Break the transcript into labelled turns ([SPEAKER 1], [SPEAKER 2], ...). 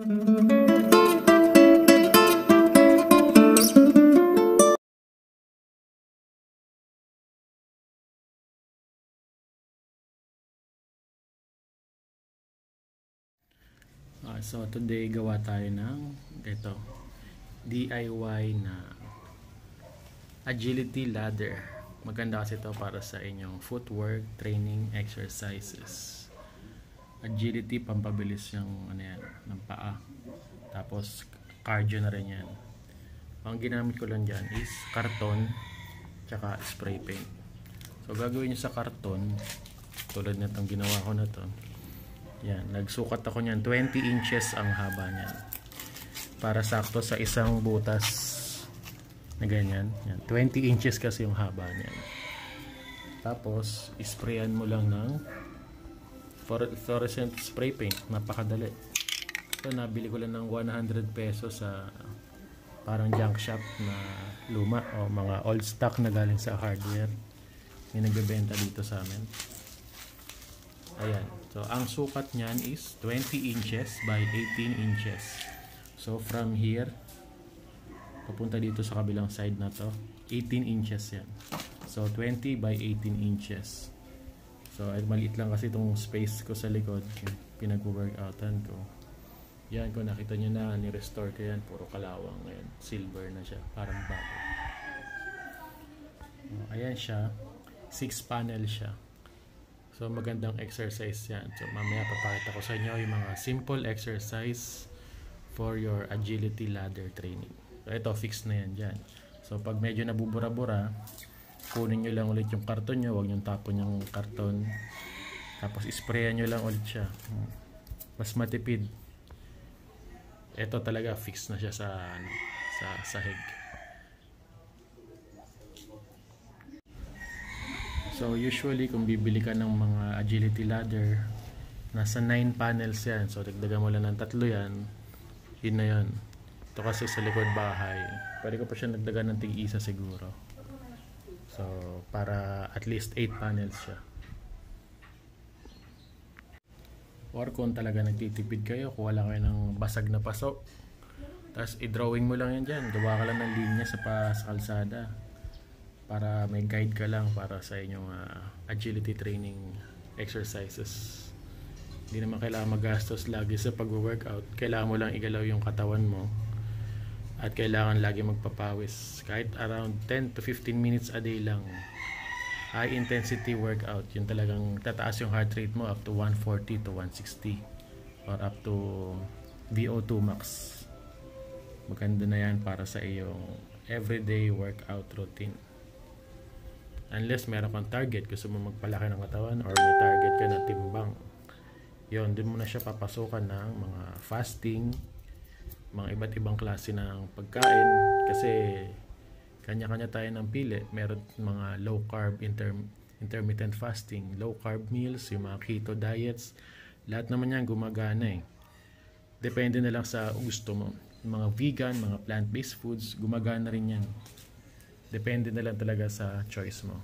[SPEAKER 1] Uh, so today gawa tayo ng ito DIY na agility ladder. Maganda kasi ito para sa inyong footwork training exercises. Agility pampabilis yung ano yan, ng paa. Tapos cardio na rin yan. Ang ginamit ko lang dyan is karton tsaka spray paint. So gagawin nyo sa karton tulad nitong ginawa ko na to yan, nagsukat ako niyan 20 inches ang haba niyan. Para sakto sa isang butas na ganyan. Yan, 20 inches kasi yung haba niyan. Tapos, isprayan mo lang ng fluorescent spray paint. Napakadali. Ito, nabili ko lang ng 100 pesos sa parang junk shop na luma o mga old stock na galing sa hardware. May nagbebenta dito sa amin. Ayan. So, ang sukat niyan is 20 inches by 18 inches. So, from here, papunta dito sa kabilang side na to, 18 inches yan. So, 20 by 18 inches. So, ay maliit lang kasi itong space ko sa likod. Pinag-workoutan ko. Yan, kung nakita nyo na, ni-restore ko yan. Puro kalawang ngayon. Silver na siya. Parang bago. Ayan siya. 6 panel siya. So magandang exercise yan. So mamaya papakita ko sa inyo yung mga simple exercise for your agility ladder training. So ito, fix na yan dyan. So pag medyo nabubura-bura, kunin nyo lang ulit yung karton nyo. Huwag nyo tapon yung karton. Tapos isprayan nyo lang ulit siya. Mas matipid. Ito talaga fix na siya sa, ano, sa sahig. So usually kung bibili ka ng mga agility ladder, nasa 9 panels yan. So dagdagan mo lang ng tatlo yan. Yun na yan. Ito kasi sa likod bahay. Pwede ko pa siya nagdagan ng tig-isa siguro. So para at least 8 panels siya. Or kung talaga nagtitipid kayo, kuha lang kayo ng basag na paso. Tapos i-drawing mo lang yan dyan. Gawa ka lang ng linya sa, pa, para may guide ka lang para sa inyong uh, agility training exercises. Hindi naman kailangan magastos lagi sa pag-workout. Kailangan mo lang igalaw yung katawan mo at kailangan lagi magpapawis. Kahit around 10 to 15 minutes a day lang. High intensity workout. Yung talagang tataas yung heart rate mo up to 140 to 160 or up to VO2 max. Maganda na yan para sa iyong everyday workout routine. Unless meron kang target, gusto mo magpalaki ng katawan or may target ka na timbang. Yon, dun mo na siya papasukan ng mga fasting, mga iba't ibang klase ng pagkain kasi kanya-kanya tayo ng pili. Meron mga low carb inter intermittent fasting, low carb meals, yung mga keto diets. Lahat naman yan gumagana eh. Depende na lang sa gusto mo. Yung mga vegan, mga plant-based foods, gumagana rin yan. Depende na lang talaga sa choice mo.